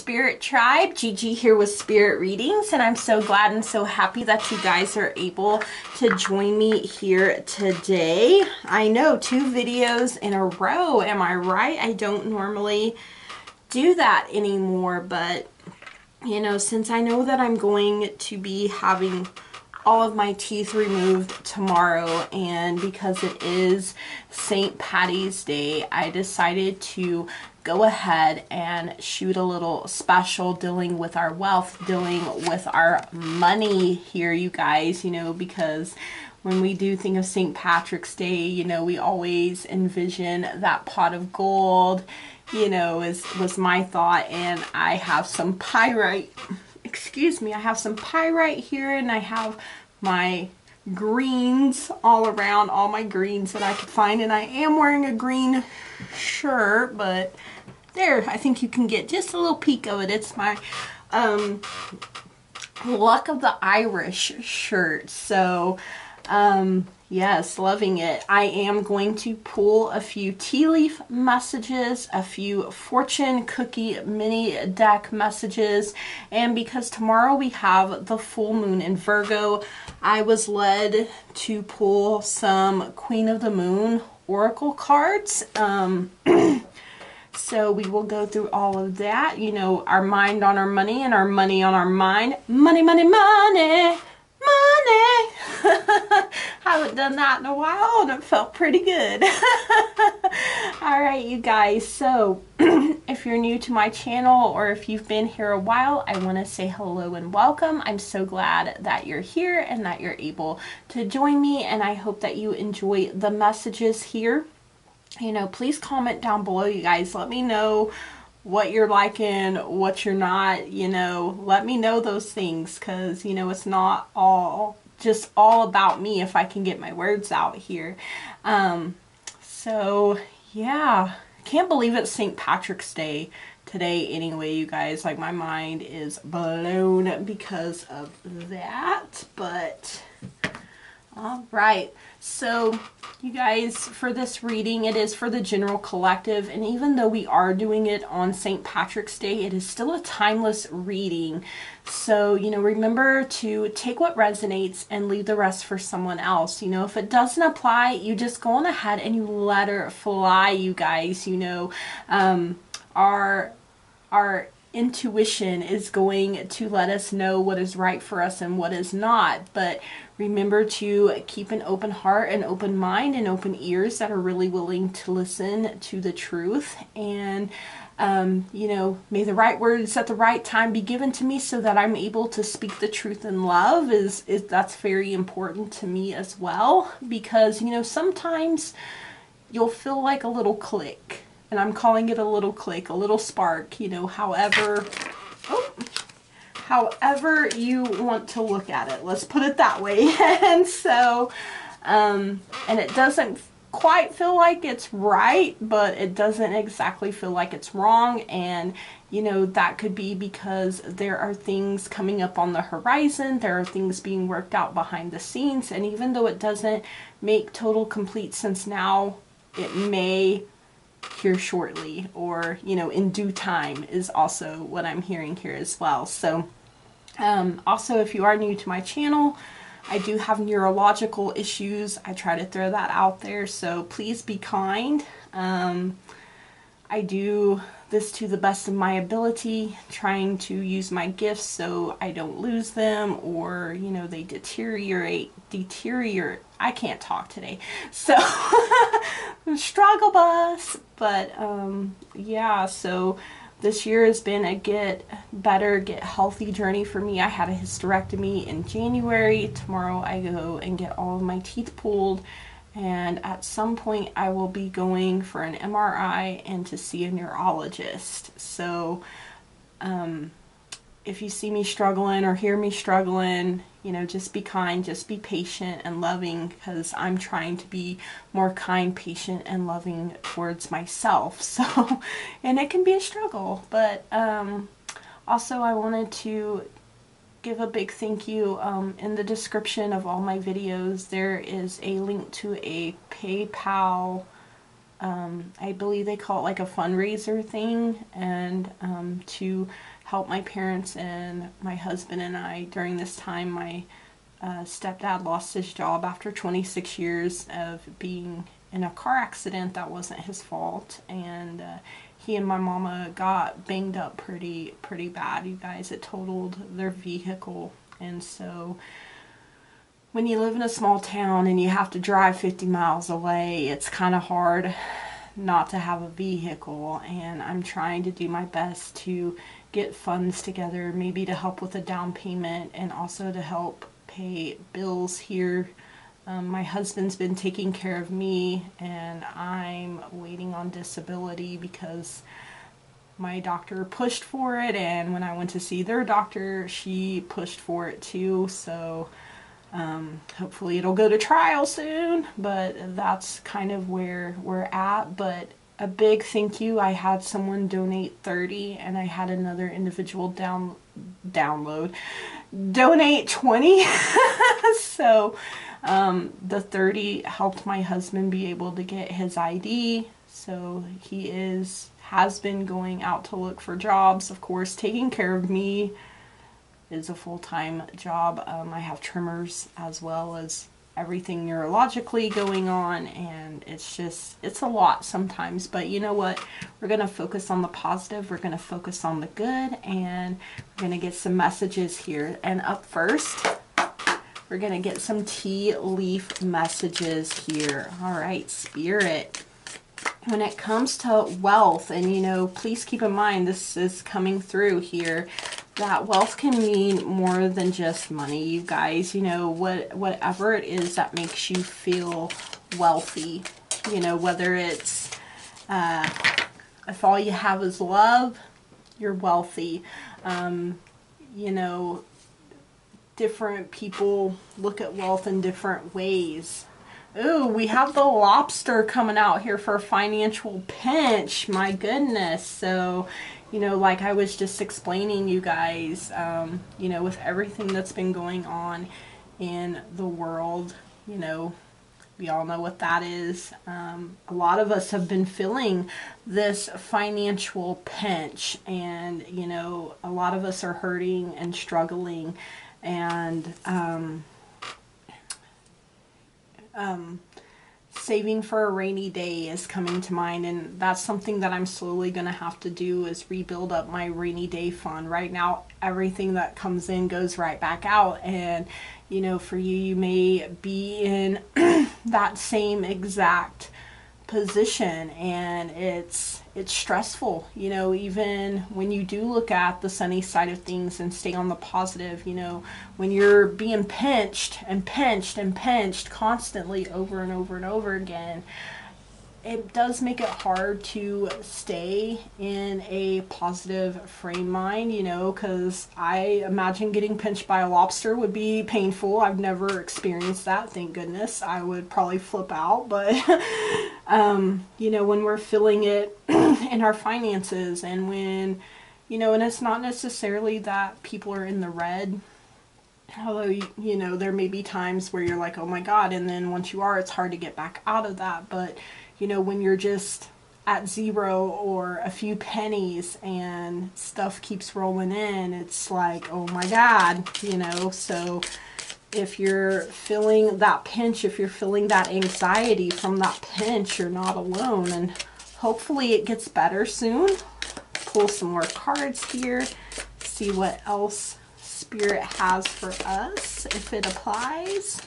Spirit Tribe. Gigi here with Spirit Readings, and I'm so glad and so happy that you guys are able to join me here today. I know, two videos in a row, am I right? I don't normally do that anymore, but, you know, since I know that I'm going to be having all of my teeth removed tomorrow and because it is St. Patty's Day I decided to go ahead and shoot a little special dealing with our wealth, dealing with our money here, you guys, you know, because when we do think of St. Patrick's Day, you know, we always envision that pot of gold, you know, is was my thought and I have some pyrite excuse me, I have some pyrite here and I have my greens all around, all my greens that I could find. And I am wearing a green shirt, but there, I think you can get just a little peek of it. It's my um, Luck of the Irish shirt. So, um, yes, loving it. I am going to pull a few tea leaf messages, a few fortune cookie mini deck messages, and because tomorrow we have the full moon in Virgo, I was led to pull some Queen of the Moon oracle cards. Um, so we will go through all of that. You know, our mind on our money and our money on our mind. Money, money, money, money. Haven't done that in a while and it felt pretty good. all right, you guys. So if you're new to my channel or if you've been here a while, I want to say hello and welcome. I'm so glad that you're here and that you're able to join me and I hope that you enjoy the messages here. You know, please comment down below, you guys. Let me know what you're liking, what you're not, you know, let me know those things because, you know, it's not all just all about me if I can get my words out here. Um, so, yeah can't believe it's St. Patrick's Day today anyway, you guys. Like, my mind is blown because of that. But, all right. So, you guys, for this reading, it is for the general collective. And even though we are doing it on St. Patrick's Day, it is still a timeless reading. So, you know, remember to take what resonates and leave the rest for someone else. You know, if it doesn't apply, you just go on ahead and you let her fly, you guys. You know, um, our, our intuition is going to let us know what is right for us and what is not. But remember to keep an open heart, an open mind, and open ears that are really willing to listen to the truth. And, um, you know, may the right words at the right time be given to me so that I'm able to speak the truth in love is, is that's very important to me as well. Because, you know, sometimes you'll feel like a little click and I'm calling it a little click, a little spark, you know, however, oh, however you want to look at it. Let's put it that way. and so, um, and it doesn't quite feel like it's right, but it doesn't exactly feel like it's wrong. And, you know, that could be because there are things coming up on the horizon, there are things being worked out behind the scenes. And even though it doesn't make total complete sense now, it may here shortly or you know in due time is also what I'm hearing here as well. So um, also if you are new to my channel I do have neurological issues. I try to throw that out there so please be kind. Um, I do this to the best of my ability, trying to use my gifts so I don't lose them or, you know, they deteriorate, deteriorate. I can't talk today. So, struggle bus. But, um, yeah, so this year has been a get better, get healthy journey for me. I had a hysterectomy in January. Tomorrow I go and get all of my teeth pulled and at some point I will be going for an MRI and to see a neurologist. So um, if you see me struggling or hear me struggling, you know, just be kind, just be patient and loving because I'm trying to be more kind, patient, and loving towards myself. So, and it can be a struggle, but um, also I wanted to give a big thank you. Um, in the description of all my videos, there is a link to a PayPal um, I believe they call it like a fundraiser thing, and um, to help my parents and my husband and I during this time. My uh, stepdad lost his job after 26 years of being in a car accident that wasn't his fault, and uh, he and my mama got banged up pretty pretty bad. You guys, it totaled their vehicle, and so when you live in a small town and you have to drive 50 miles away, it's kind of hard not to have a vehicle. And I'm trying to do my best to get funds together, maybe to help with a down payment and also to help pay bills here. Um, my husband's been taking care of me, and I'm waiting on disability because my doctor pushed for it, and when I went to see their doctor, she pushed for it too. So um, hopefully it'll go to trial soon, but that's kind of where we're at. But a big thank you. I had someone donate 30 and I had another individual down download donate 20. so um, the 30 helped my husband be able to get his ID. So he is has been going out to look for jobs, of course, taking care of me is a full-time job. Um, I have tremors as well as everything neurologically going on and it's just it's a lot sometimes. But you know what? We're going to focus on the positive. We're going to focus on the good and we're going to get some messages here. And up first we're going to get some tea leaf messages here all right spirit when it comes to wealth and you know please keep in mind this is coming through here that wealth can mean more than just money, you guys. You know, what whatever it is that makes you feel wealthy. You know, whether it's uh, if all you have is love, you're wealthy. Um, you know, different people look at wealth in different ways. Ooh, we have the lobster coming out here for a financial pinch. My goodness. So, you know, like I was just explaining you guys, um, you know, with everything that's been going on in the world, you know, we all know what that is. Um, a lot of us have been feeling this financial pinch, and you know, a lot of us are hurting and struggling, and um, um, saving for a rainy day is coming to mind and that's something that I'm slowly going to have to do is rebuild up my rainy day fund. Right now everything that comes in goes right back out and you know for you you may be in that same exact position and it's it's stressful you know even when you do look at the sunny side of things and stay on the positive you know when you're being pinched and pinched and pinched constantly over and over and over again it does make it hard to stay in a positive frame mind, you know, because I imagine getting pinched by a lobster would be painful. I've never experienced that, thank goodness. I would probably flip out, but, um, you know, when we're feeling it in our finances and when, you know, and it's not necessarily that people are in the red although you know there may be times where you're like oh my god and then once you are it's hard to get back out of that but you know, when you're just at zero or a few pennies and stuff keeps rolling in, it's like, oh my God, you know, so if you're feeling that pinch, if you're feeling that anxiety from that pinch, you're not alone. And hopefully it gets better soon. Pull some more cards here, see what else Spirit has for us, if it applies.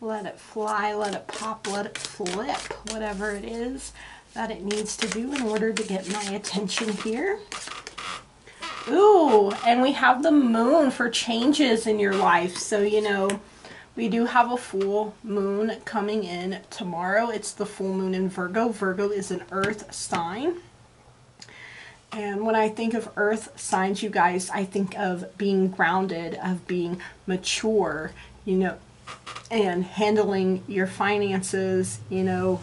Let it fly, let it pop, let it flip, whatever it is that it needs to do in order to get my attention here. Ooh, and we have the moon for changes in your life. So, you know, we do have a full moon coming in tomorrow. It's the full moon in Virgo. Virgo is an earth sign. And when I think of earth signs, you guys, I think of being grounded, of being mature, you know, and handling your finances, you know,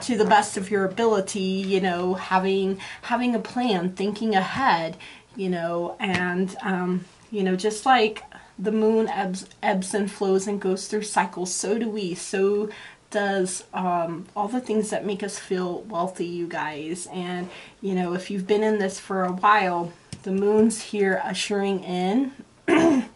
to the best of your ability, you know, having having a plan, thinking ahead, you know, and um, you know, just like the moon ebbs, ebbs and flows and goes through cycles, so do we. So does um, all the things that make us feel wealthy, you guys. And, you know, if you've been in this for a while, the moon's here ushering in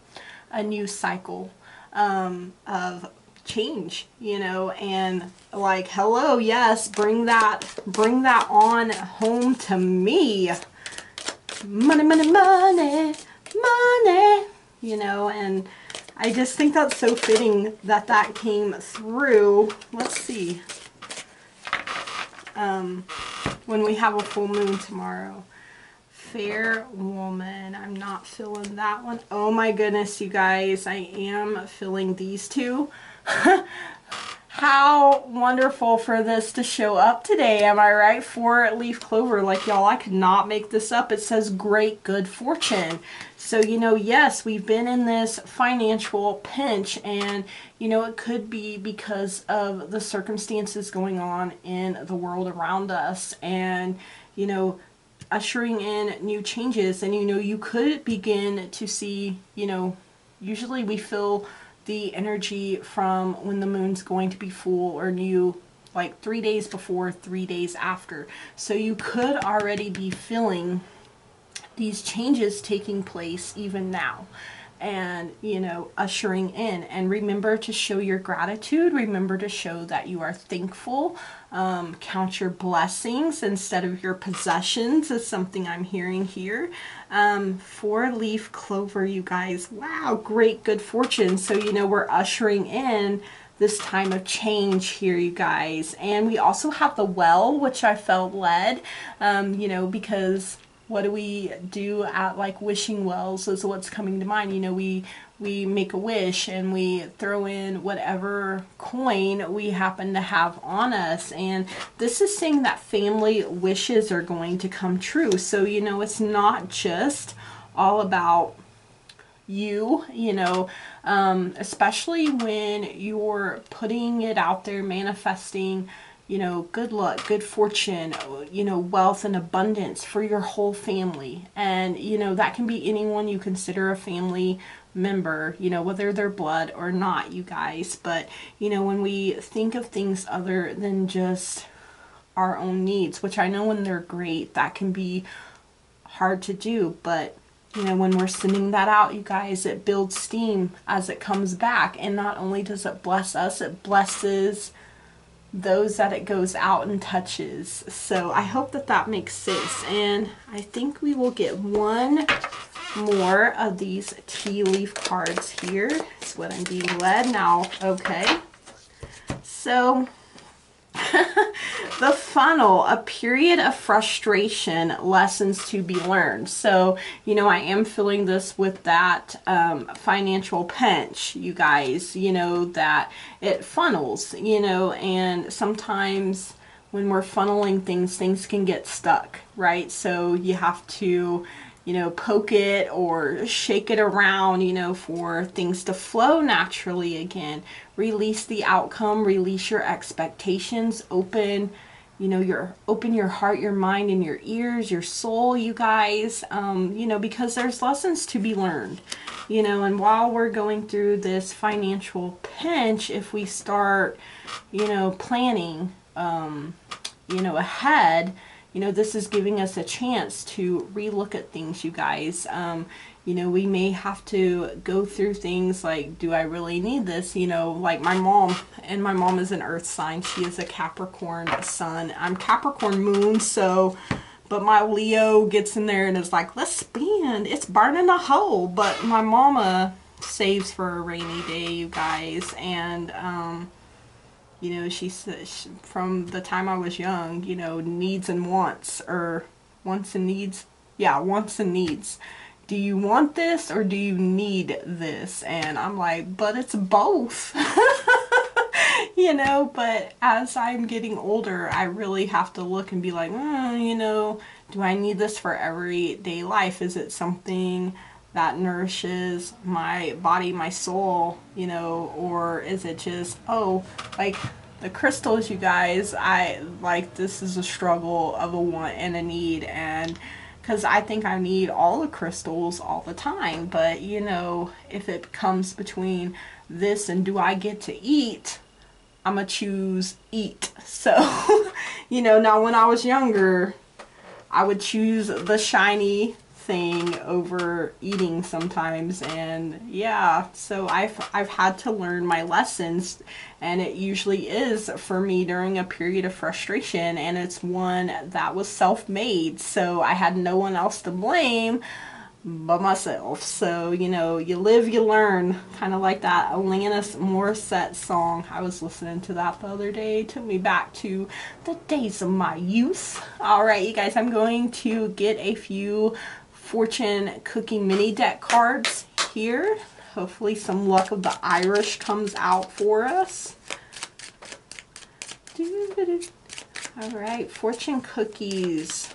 a new cycle um, of change, you know, and like, hello, yes, bring that, bring that on home to me. Money, money, money, money, you know, and I just think that's so fitting that that came through. Let's see. Um, when we have a full moon tomorrow. Fair Woman. I'm not feeling that one. Oh my goodness, you guys. I am feeling these two. How wonderful for this to show up today, am I right? Four leaf clover, like y'all, I could not make this up. It says great good fortune. So, you know, yes, we've been in this financial pinch and, you know, it could be because of the circumstances going on in the world around us and, you know, ushering in new changes and, you know, you could begin to see, you know, usually we feel the energy from when the moon's going to be full or new like three days before, three days after. So you could already be feeling these changes taking place even now and you know ushering in. And remember to show your gratitude. Remember to show that you are thankful. Um, count your blessings instead of your possessions is something i'm hearing here. Um, four leaf clover you guys. Wow great good fortune. So you know we're ushering in this time of change here you guys. And we also have the well which i felt led um, you know because what do we do at like wishing wells is what's coming to mind? You know we we make a wish and we throw in whatever coin we happen to have on us. And this is saying that family wishes are going to come true. So you know it's not just all about you you know um, especially when you're putting it out there manifesting you know, good luck, good fortune, you know, wealth and abundance for your whole family. And, you know, that can be anyone you consider a family member, you know, whether they're blood or not, you guys. But, you know, when we think of things other than just our own needs, which I know when they're great, that can be hard to do. But, you know, when we're sending that out, you guys, it builds steam as it comes back. And not only does it bless us, it blesses those that it goes out and touches. So I hope that that makes sense. And I think we will get one more of these tea leaf cards here. Is what I'm being led now. Okay. So the funnel, a period of frustration, lessons to be learned. So, you know, I am filling this with that um, financial pinch, you guys, you know, that it funnels, you know, and sometimes when we're funneling things, things can get stuck, right? So you have to you know, poke it or shake it around, you know, for things to flow naturally again. Release the outcome, release your expectations, open, you know, your open your heart, your mind, and your ears, your soul, you guys, um, you know, because there's lessons to be learned, you know, and while we're going through this financial pinch, if we start, you know, planning, um, you know, ahead, you know, this is giving us a chance to relook at things, you guys. Um, you know, we may have to go through things like, do I really need this? You know, like my mom, and my mom is an earth sign. She is a Capricorn sun. I'm Capricorn moon, so, but my Leo gets in there and is like, let's spend. It's burning a hole. But my mama saves for a rainy day, you guys. And, um, you know, she says from the time I was young, you know, needs and wants, or wants and needs. Yeah, wants and needs. Do you want this or do you need this? And I'm like, but it's both. you know, but as I'm getting older, I really have to look and be like, mm, you know, do I need this for everyday life? Is it something that nourishes my body, my soul, you know, or is it just, oh, like the crystals, you guys, I like this is a struggle of a want and a need, and because I think I need all the crystals all the time, but you know, if it comes between this and do I get to eat, I'm gonna choose eat. So, you know, now when I was younger, I would choose the shiny thing over eating sometimes and yeah so I've I've had to learn my lessons and it usually is for me during a period of frustration and it's one that was self-made so I had no one else to blame but myself. So, you know, you live, you learn. Kind of like that Alanis Morissette song. I was listening to that the other day. It took me back to the days of my youth. All right, you guys, I'm going to get a few fortune cookie mini deck cards here. Hopefully some luck of the Irish comes out for us. All right, fortune cookies.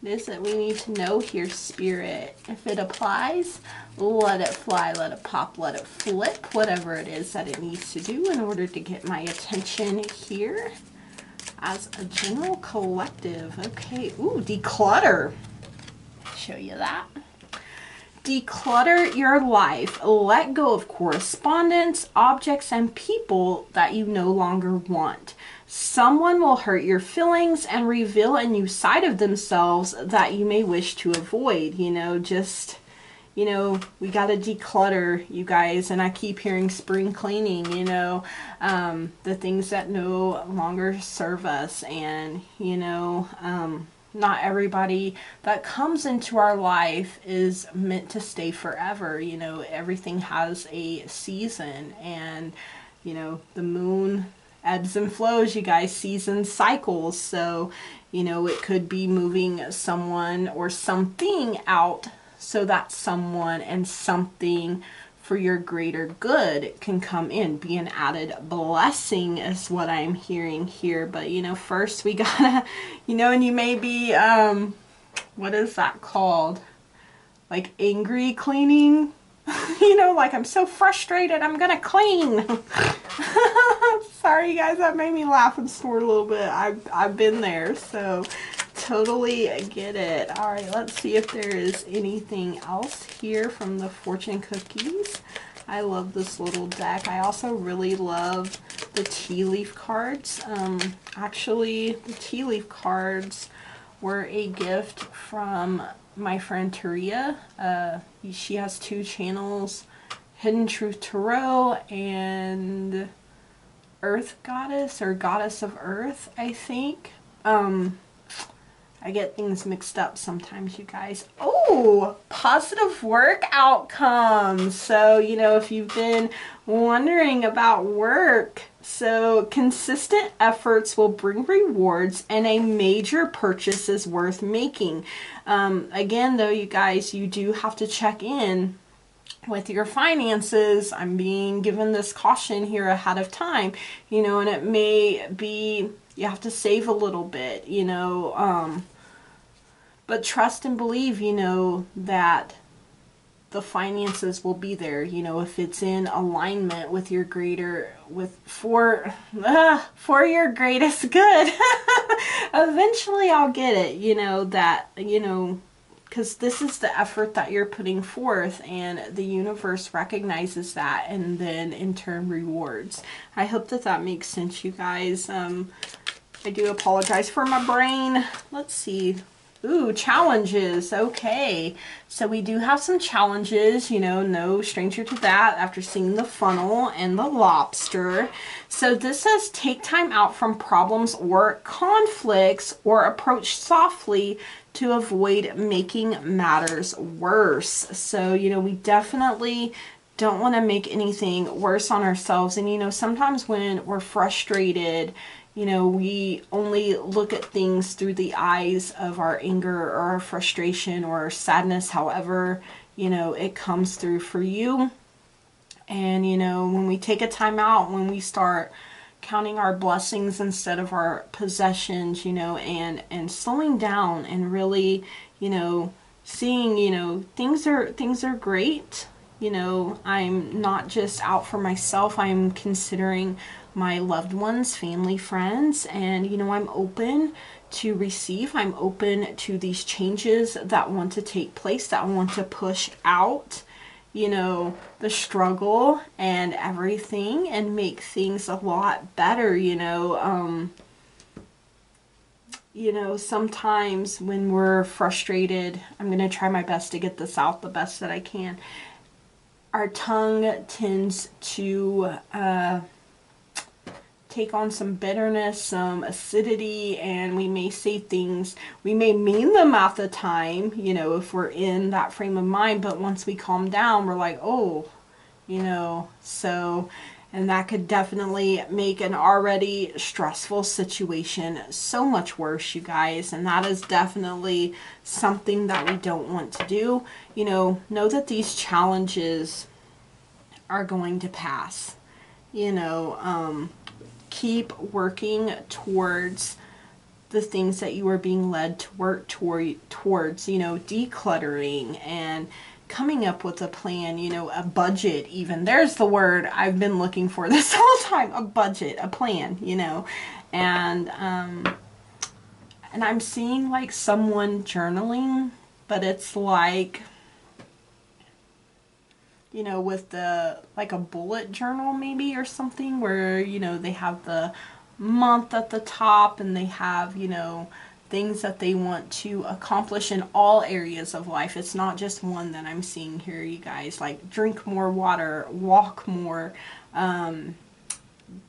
What is it we need to know here, Spirit? If it applies, let it fly, let it pop, let it flip, whatever it is that it needs to do in order to get my attention here as a general collective. Okay, ooh, declutter. Show you that. Declutter your life. Let go of correspondence, objects, and people that you no longer want. Someone will hurt your feelings and reveal a new side of themselves that you may wish to avoid. You know, just, you know, we got to declutter, you guys. And I keep hearing spring cleaning, you know, um, the things that no longer serve us. And, you know, um, not everybody that comes into our life is meant to stay forever. You know, everything has a season, and you know, the moon ebbs and flows, you guys, season cycles. So, you know, it could be moving someone or something out so that someone and something for your greater good can come in. Be an added blessing is what I'm hearing here. But, you know, first we gotta, you know, and you may be, um, what is that called? Like angry cleaning? you know, like I'm so frustrated, I'm gonna clean. Sorry you guys, that made me laugh and snort a little bit. I've, I've been there, so totally get it. All right, let's see if there is anything else here from the fortune cookies. I love this little deck. I also really love the tea leaf cards. Um, actually, the tea leaf cards were a gift from my friend Taria. Uh, she has two channels, Hidden Truth Tarot and Earth Goddess or Goddess of Earth, I think. Um, I get things mixed up sometimes, you guys. Oh, positive work outcomes. So, you know, if you've been wondering about work, so consistent efforts will bring rewards and a major purchase is worth making. Um, again, though, you guys, you do have to check in with your finances. I'm being given this caution here ahead of time, you know, and it may be you have to save a little bit, you know, um, but trust and believe, you know, that the finances will be there. You know if it's in alignment with your greater with for uh, for your greatest good eventually I'll get it you know that you know because this is the effort that you're putting forth and the universe recognizes that and then in turn rewards. I hope that that makes sense you guys. Um I do apologize for my brain. Let's see Ooh, challenges. Okay. So we do have some challenges, you know, no stranger to that after seeing the funnel and the lobster. So this says take time out from problems or conflicts or approach softly to avoid making matters worse. So, you know, we definitely don't want to make anything worse on ourselves. And, you know, sometimes when we're frustrated, you know, we only look at things through the eyes of our anger or our frustration or our sadness, however, you know, it comes through for you. And, you know, when we take a time out, when we start counting our blessings instead of our possessions, you know, and, and slowing down and really, you know, seeing, you know, things are, things are great. You know, I'm not just out for myself. I'm considering my loved ones, family, friends, and you know, I'm open to receive. I'm open to these changes that want to take place, that want to push out, you know, the struggle and everything and make things a lot better, you know. Um, you know, sometimes when we're frustrated, I'm going to try my best to get this out the best that I can. Our tongue tends to uh, take on some bitterness, some acidity, and we may say things, we may mean them at the time, you know, if we're in that frame of mind, but once we calm down, we're like, oh, you know, so, and that could definitely make an already stressful situation so much worse, you guys, and that is definitely something that we don't want to do. You know, know that these challenges are going to pass. You know, um, keep working towards the things that you are being led to work toward, towards, you know, decluttering and coming up with a plan, you know, a budget even. There's the word I've been looking for this whole time, a budget, a plan, you know. And um and I'm seeing like someone journaling, but it's like you know, with the, like a bullet journal maybe or something where, you know, they have the month at the top and they have, you know, things that they want to accomplish in all areas of life. It's not just one that I'm seeing here, you guys. Like drink more water, walk more, um,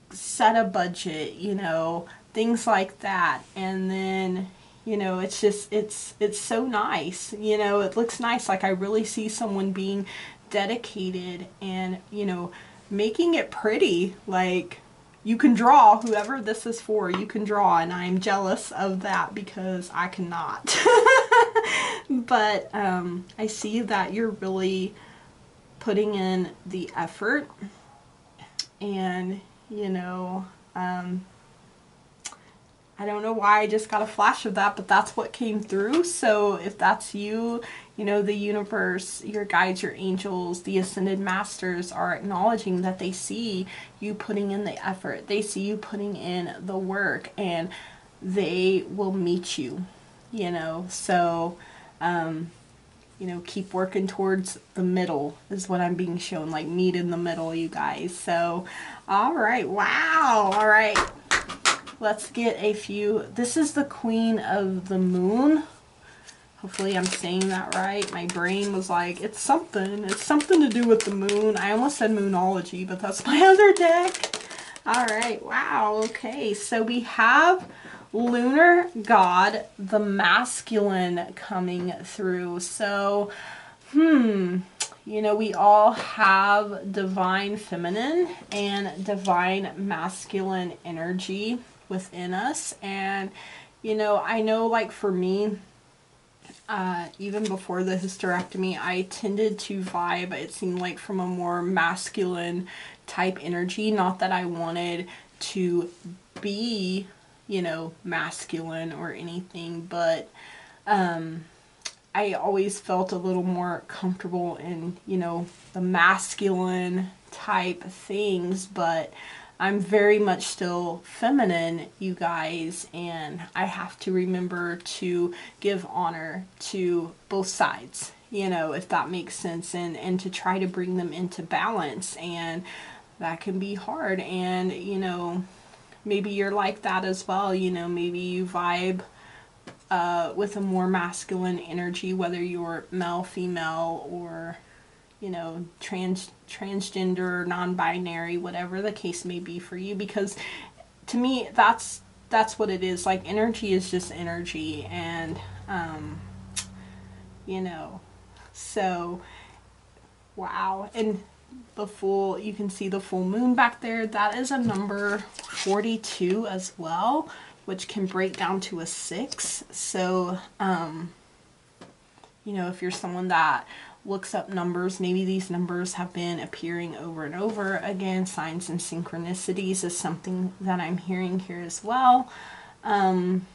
set a budget, you know, things like that. And then, you know, it's just, it's, it's so nice. You know, it looks nice. Like I really see someone being dedicated and, you know, making it pretty. Like, you can draw, whoever this is for, you can draw, and I'm jealous of that because I cannot. but um, I see that you're really putting in the effort and, you know, um, I don't know why I just got a flash of that, but that's what came through. So if that's you, you know, the universe, your guides, your angels, the ascended masters are acknowledging that they see you putting in the effort. They see you putting in the work and they will meet you, you know. So, um, you know, keep working towards the middle is what I'm being shown, like meet in the middle, you guys. So, all right. Wow. All right. Let's get a few. This is the Queen of the Moon. Hopefully I'm saying that right. My brain was like, it's something. It's something to do with the moon. I almost said Moonology, but that's my other deck. All right. Wow. Okay. So we have Lunar God, the masculine coming through. So, hmm, you know, we all have divine feminine and divine masculine energy within us. And, you know, I know like for me, uh, even before the hysterectomy, I tended to vibe, it seemed like, from a more masculine type energy. Not that I wanted to be, you know, masculine or anything, but um, I always felt a little more comfortable in, you know, the masculine type things, but I'm very much still feminine, you guys, and I have to remember to give honor to both sides, you know, if that makes sense, and, and to try to bring them into balance. And that can be hard. And, you know, maybe you're like that as well. You know, maybe you vibe uh, with a more masculine energy, whether you're male, female, or you know, trans transgender, non-binary, whatever the case may be for you because to me that's that's what it is. Like energy is just energy and um you know. So wow. And the full you can see the full moon back there. That is a number 42 as well, which can break down to a 6. So um you know, if you're someone that looks up numbers. Maybe these numbers have been appearing over and over again. Signs and synchronicities is something that I'm hearing here as well. Um,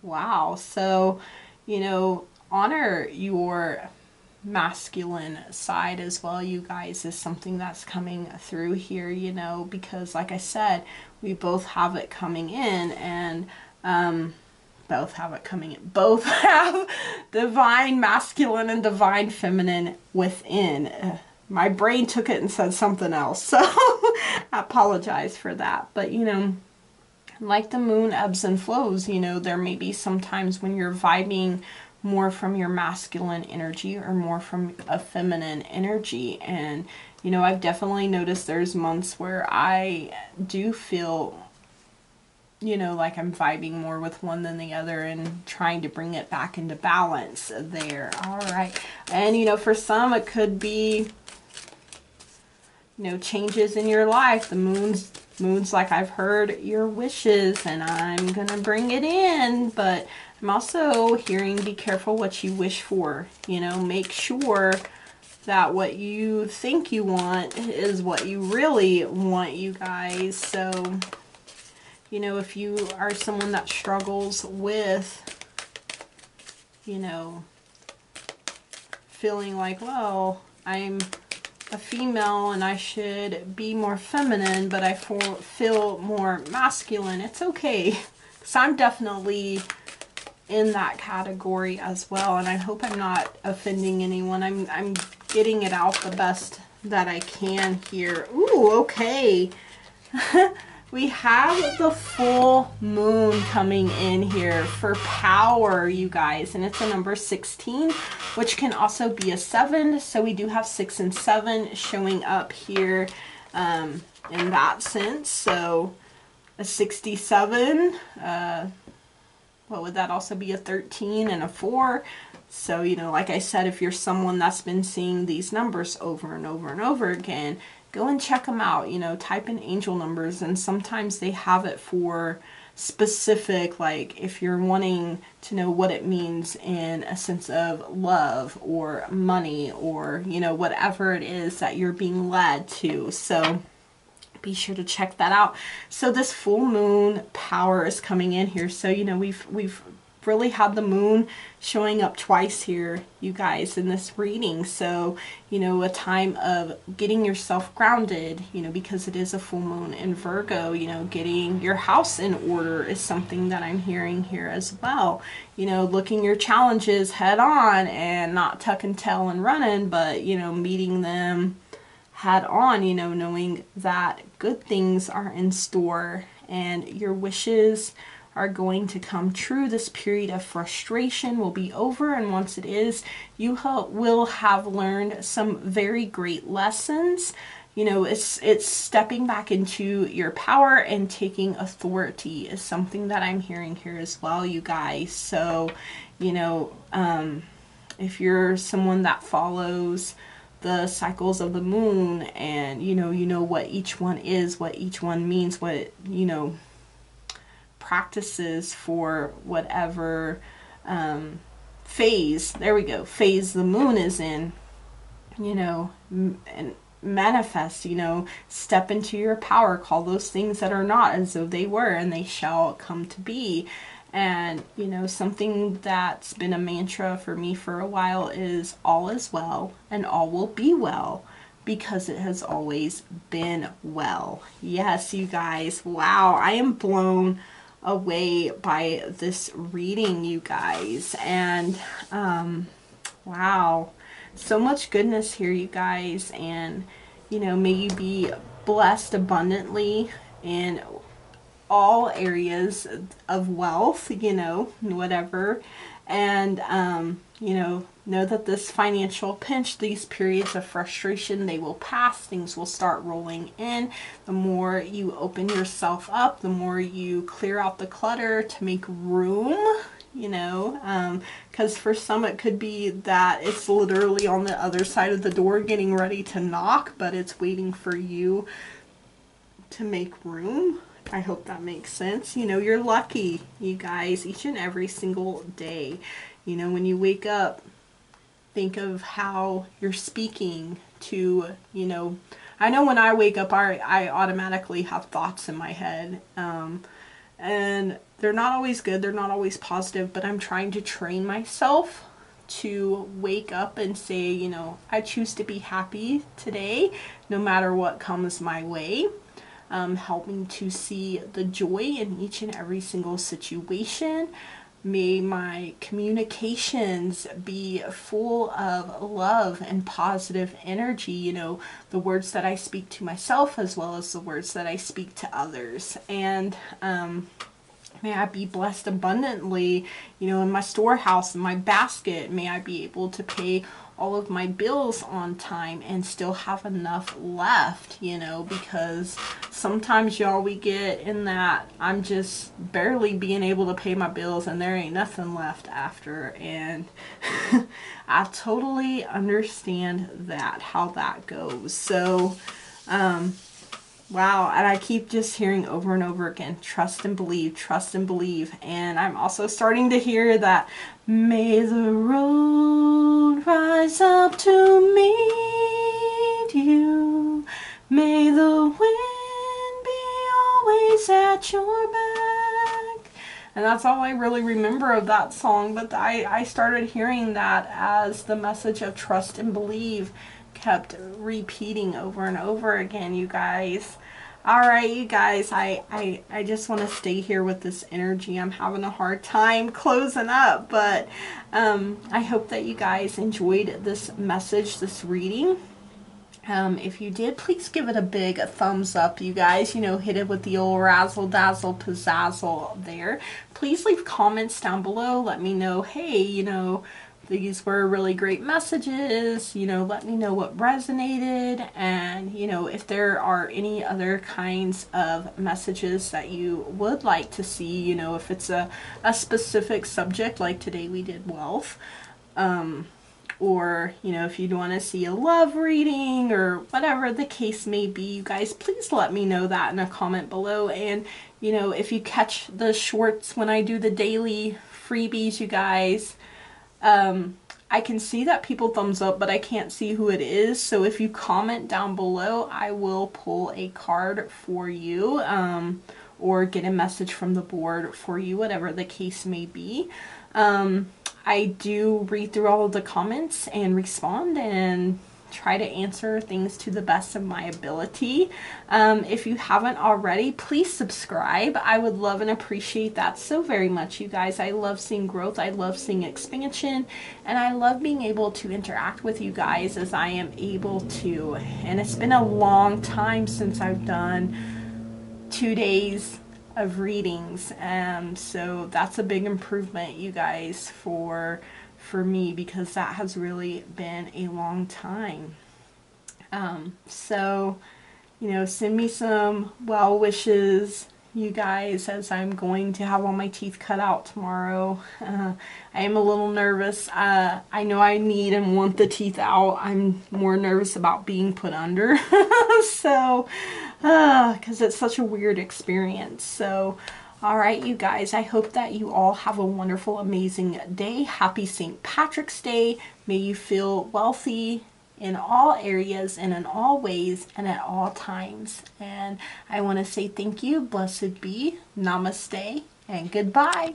wow. So, you know, honor your masculine side as well, you guys, is something that's coming through here, you know, because like I said, we both have it coming in and, um, both have it coming in. Both have divine masculine and divine feminine within. Uh, my brain took it and said something else. So I apologize for that. But you know, like the moon ebbs and flows, you know, there may be some times when you're vibing more from your masculine energy or more from a feminine energy. And, you know, I've definitely noticed there's months where I do feel you know, like I'm vibing more with one than the other and trying to bring it back into balance there. All right. And, you know, for some, it could be, you know, changes in your life. The moon's, moon's like I've heard your wishes and I'm going to bring it in. But I'm also hearing be careful what you wish for. You know, make sure that what you think you want is what you really want, you guys. So, you know, if you are someone that struggles with, you know, feeling like, well, I'm a female and I should be more feminine, but I feel more masculine, it's okay. Because I'm definitely in that category as well. And I hope I'm not offending anyone. I'm, I'm getting it out the best that I can here. Ooh, okay. we have the full moon coming in here for power, you guys, and it's a number 16, which can also be a 7, so we do have 6 and 7 showing up here um, in that sense, so a 67, uh, what would that also be, a 13 and a 4, so, you know, like I said, if you're someone that's been seeing these numbers over and over and over again, go and check them out. You know, type in angel numbers, and sometimes they have it for specific, like if you're wanting to know what it means in a sense of love or money or, you know, whatever it is that you're being led to. So, be sure to check that out. So this full moon power is coming in here. So, you know, we've we've really had the moon showing up twice here, you guys, in this reading. So, you know, a time of getting yourself grounded, you know, because it is a full moon in Virgo, you know, getting your house in order is something that I'm hearing here as well. You know, looking your challenges head on and not tuck and tail and running, but, you know, meeting them head on, you know, knowing that good things are in store and your wishes are going to come true. This period of frustration will be over, and once it is, you ha will have learned some very great lessons. You know, it's it's stepping back into your power and taking authority is something that I'm hearing here as well, you guys. So, you know, um, if you're someone that follows the cycles of the moon and you know you know what each one is what each one means what you know practices for whatever um, phase, there we go, phase the moon is in, you know, and manifest, you know, step into your power, call those things that are not as though they were, and they shall come to be. And, you know, something that's been a mantra for me for a while is all is well and all will be well because it has always been well. Yes, you guys, wow, I am blown away by this reading, you guys. And um, wow, so much goodness here, you guys. And, you know, may you be blessed abundantly in all areas of wealth, you know, whatever. And, um, you know, know that this financial pinch, these periods of frustration, they will pass. Things will start rolling in. The more you open yourself up, the more you clear out the clutter to make room, you know, because um, for some it could be that it's literally on the other side of the door getting ready to knock, but it's waiting for you to make room. I hope that makes sense. You know, you're lucky, you guys, each and every single day. You know, when you wake up, think of how you're speaking to, you know, I know when I wake up, I, I automatically have thoughts in my head. Um, and they're not always good, they're not always positive, but I'm trying to train myself to wake up and say, you know, I choose to be happy today, no matter what comes my way. Um, helping to see the joy in each and every single situation, May my communications be full of love and positive energy, you know, the words that I speak to myself as well as the words that I speak to others. And, um, May I be blessed abundantly, you know, in my storehouse, in my basket. May I be able to pay all of my bills on time and still have enough left, you know, because sometimes y'all we get in that I'm just barely being able to pay my bills and there ain't nothing left after and I totally understand that how that goes. So um Wow, and I keep just hearing over and over again, trust and believe, trust and believe. And I'm also starting to hear that, may the road rise up to meet you. May the wind be always at your back. And that's all I really remember of that song, but I, I started hearing that as the message of trust and believe kept repeating over and over again, you guys. Alright, you guys, I, I, I just want to stay here with this energy. I'm having a hard time closing up, but um, I hope that you guys enjoyed this message, this reading. Um, if you did, please give it a big thumbs up, you guys. You know, hit it with the old razzle dazzle pizzazzle there. Please leave comments down below. Let me know, hey, you know, these were really great messages. You know, let me know what resonated and, you know, if there are any other kinds of messages that you would like to see, you know, if it's a, a specific subject like today we did wealth. Um, or you know if you'd want to see a love reading or whatever the case may be you guys please let me know that in a comment below and you know if you catch the shorts when I do the daily freebies you guys um, I can see that people thumbs up, but I can't see who it is. So if you comment down below, I will pull a card for you um, or get a message from the board for you, whatever the case may be. Um, I do read through all of the comments and respond and try to answer things to the best of my ability. Um, if you haven't already, please subscribe. I would love and appreciate that so very much, you guys. I love seeing growth. I love seeing expansion. And I love being able to interact with you guys as I am able to. And it's been a long time since I've done two days of readings. Um, so that's a big improvement, you guys, for for me because that has really been a long time. Um, so, you know, send me some well wishes, you guys, as I'm going to have all my teeth cut out tomorrow. Uh, I am a little nervous. Uh, I know I need and want the teeth out. I'm more nervous about being put under. so, because uh, it's such a weird experience. So, all right, you guys, I hope that you all have a wonderful, amazing day. Happy St. Patrick's Day. May you feel wealthy in all areas and in all ways and at all times. And I want to say thank you, blessed be, namaste, and goodbye.